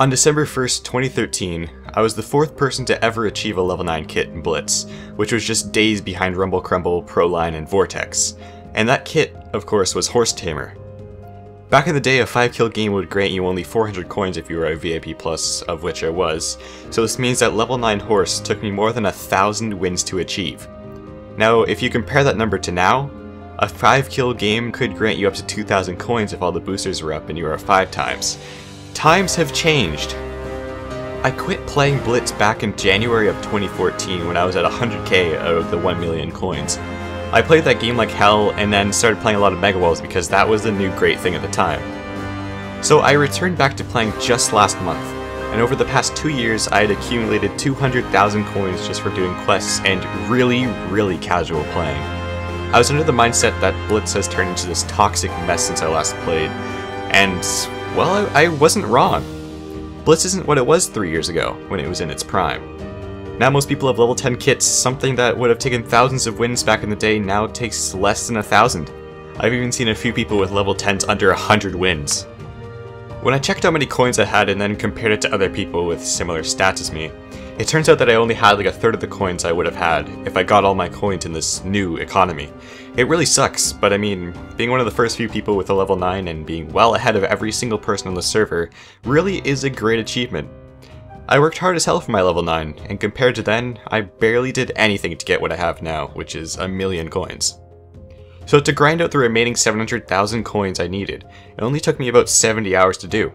On December 1st, 2013, I was the fourth person to ever achieve a level 9 kit in Blitz, which was just days behind Rumble Crumble, Proline, and Vortex. And that kit, of course, was Horse Tamer. Back in the day, a 5 kill game would grant you only 400 coins if you were a VIP plus, of which I was, so this means that level 9 horse took me more than a thousand wins to achieve. Now, if you compare that number to now, a 5 kill game could grant you up to 2000 coins if all the boosters were up and you were 5 times. Times have changed. I quit playing Blitz back in January of 2014 when I was at 100k out of the 1 million coins. I played that game like hell and then started playing a lot of Mega Walls because that was the new great thing at the time. So I returned back to playing just last month, and over the past two years I had accumulated 200,000 coins just for doing quests and really, really casual playing. I was under the mindset that Blitz has turned into this toxic mess since I last played, and well, I, I wasn't wrong. Blitz isn't what it was three years ago, when it was in its prime. Now most people have level 10 kits, something that would have taken thousands of wins back in the day now takes less than a thousand. I've even seen a few people with level 10s under 100 wins. When I checked how many coins I had and then compared it to other people with similar stats as me, it turns out that I only had like a third of the coins I would have had if I got all my coins in this new economy. It really sucks, but I mean, being one of the first few people with a level 9 and being well ahead of every single person on the server really is a great achievement. I worked hard as hell for my level 9, and compared to then, I barely did anything to get what I have now, which is a million coins. So to grind out the remaining 700,000 coins I needed, it only took me about 70 hours to do.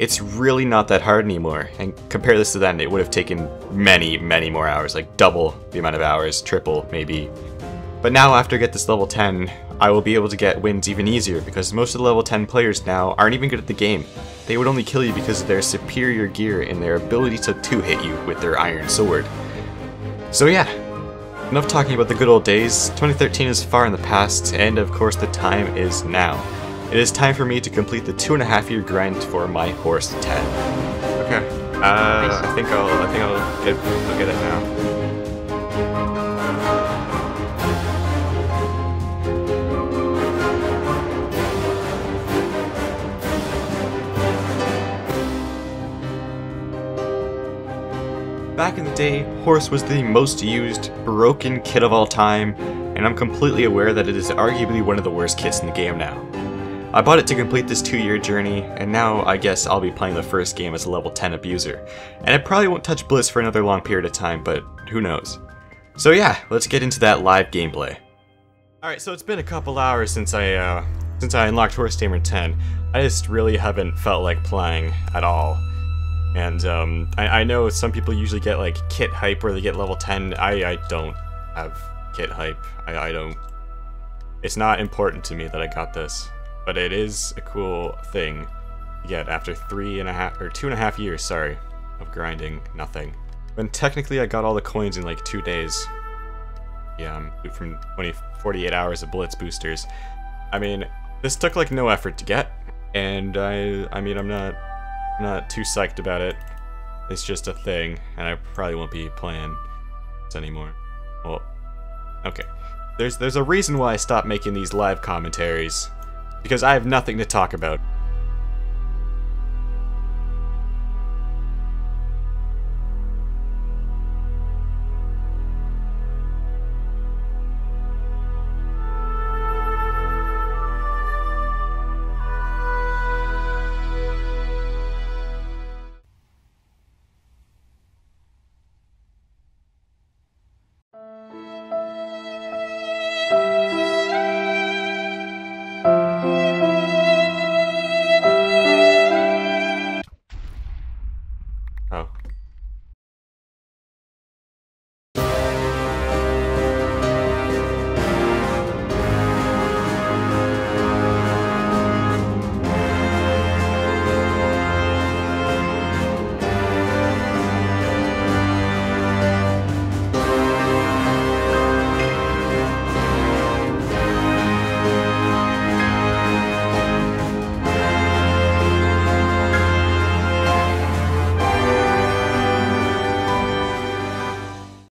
It's really not that hard anymore, and compare this to then, it would have taken many, many more hours, like double the amount of hours, triple, maybe. But now after I get this level 10, I will be able to get wins even easier because most of the level 10 players now aren't even good at the game. They would only kill you because of their superior gear and their ability to two-hit you with their iron sword. So yeah, enough talking about the good old days, 2013 is far in the past, and of course the time is now. It is time for me to complete the two and a half year grind for my horse Ted. Okay. Uh, I think I'll I think I'll get I'll get it now. Back in the day, Horse was the most used, broken kit of all time, and I'm completely aware that it is arguably one of the worst kits in the game now. I bought it to complete this two year journey, and now I guess I'll be playing the first game as a level 10 abuser. And I probably won't touch Blitz for another long period of time, but who knows. So yeah, let's get into that live gameplay. Alright, so it's been a couple hours since I, uh, since I unlocked Horse Tamer 10. I just really haven't felt like playing at all. And um, I, I know some people usually get like kit hype where they get level 10. I, I don't have kit hype. I, I don't. It's not important to me that I got this but it is a cool thing Yet after three and a half, or two and a half years, sorry, of grinding nothing. When technically I got all the coins in like two days. Yeah, um, from 20, 48 hours of Blitz boosters. I mean, this took like no effort to get, and I, I mean, I'm not, not too psyched about it. It's just a thing, and I probably won't be playing this anymore. Well, okay. There's, there's a reason why I stopped making these live commentaries because I have nothing to talk about.